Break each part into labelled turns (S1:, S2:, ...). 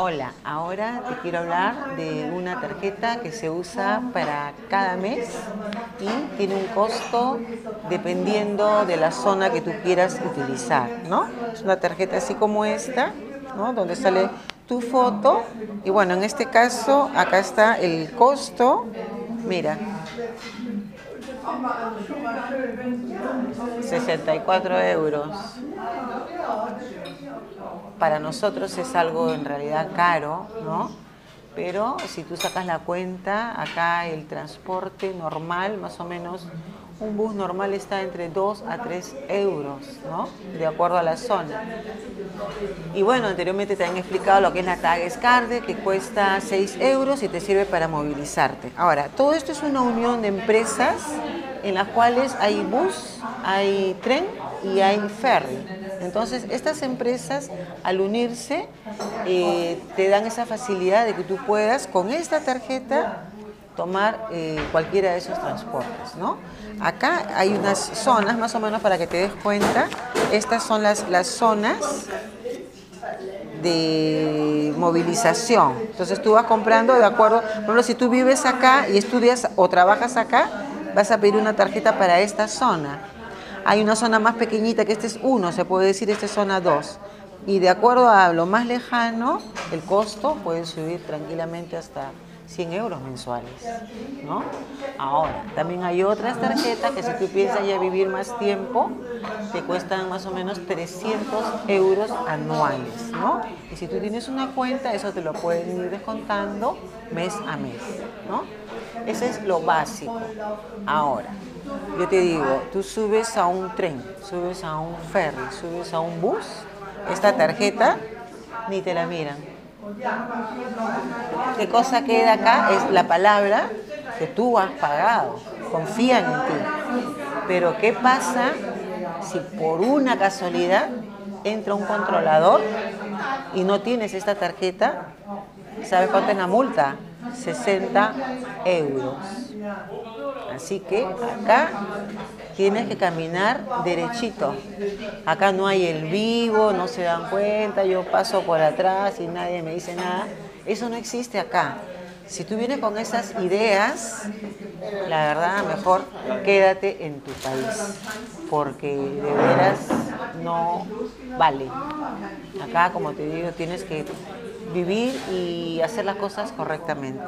S1: Hola, ahora te quiero hablar de una tarjeta que se usa para cada mes y tiene un costo dependiendo de la zona que tú quieras utilizar, ¿no? Es una tarjeta así como esta, ¿no? Donde sale tu foto y bueno, en este caso acá está el costo, mira, 64 euros. Para nosotros es algo en realidad caro, ¿no? Pero si tú sacas la cuenta, acá el transporte normal, más o menos, un bus normal está entre 2 a 3 euros, ¿no? De acuerdo a la zona. Y bueno, anteriormente te han explicado lo que es la Tagescard, que cuesta 6 euros y te sirve para movilizarte. Ahora, todo esto es una unión de empresas en las cuales hay bus, hay tren y hay ferry. Entonces, estas empresas, al unirse, eh, te dan esa facilidad de que tú puedas, con esta tarjeta, tomar eh, cualquiera de esos transportes, ¿no? Acá hay unas zonas, más o menos para que te des cuenta, estas son las, las zonas de movilización. Entonces tú vas comprando de acuerdo, por ejemplo, si tú vives acá y estudias o trabajas acá, vas a pedir una tarjeta para esta zona. Hay una zona más pequeñita que este es uno, se puede decir esta es zona 2. Y de acuerdo a lo más lejano, el costo puede subir tranquilamente hasta 100 euros mensuales. ¿no? Ahora, también hay otras tarjetas que si tú piensas ya vivir más tiempo, te cuestan más o menos 300 euros anuales. ¿no? Y si tú tienes una cuenta, eso te lo pueden ir descontando mes a mes. ¿no? Ese es lo básico. Ahora, yo te digo, tú subes a un tren, subes a un ferry, subes a un bus, esta tarjeta ni te la miran. ¿Qué cosa queda acá? Es la palabra que tú has pagado. Confían en ti. Pero ¿qué pasa si por una casualidad entra un controlador y no tienes esta tarjeta? ¿Sabes cuánto es la multa? 60 euros. Así que acá tienes que caminar derechito. Acá no hay el vivo, no se dan cuenta, yo paso por atrás y nadie me dice nada. Eso no existe acá. Si tú vienes con esas ideas, la verdad, mejor quédate en tu país, porque de veras no vale. Acá, como te digo, tienes que vivir y hacer las cosas correctamente.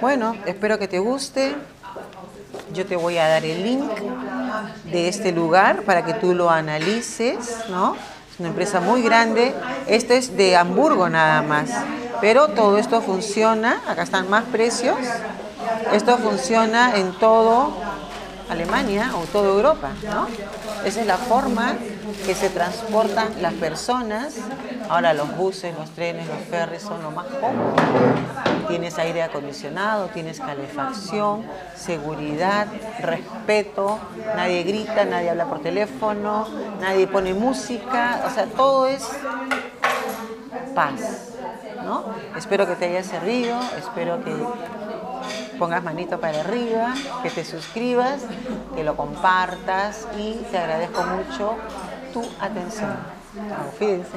S1: Bueno, espero que te guste. Yo te voy a dar el link de este lugar para que tú lo analices, ¿no? Es una empresa muy grande. Este es de Hamburgo nada más. Pero todo esto funciona, acá están más precios. Esto funciona en todo Alemania o toda Europa, ¿no? Esa es la forma que se transportan las personas. Ahora los buses, los trenes, los ferries son lo más cómodo. Tienes aire acondicionado, tienes calefacción, seguridad, respeto, nadie grita, nadie habla por teléfono, nadie pone música, o sea, todo es paz. ¿no? Espero que te haya servido, espero que pongas manito para arriba, que te suscribas, que lo compartas y te agradezco mucho tu atención. Fíjense.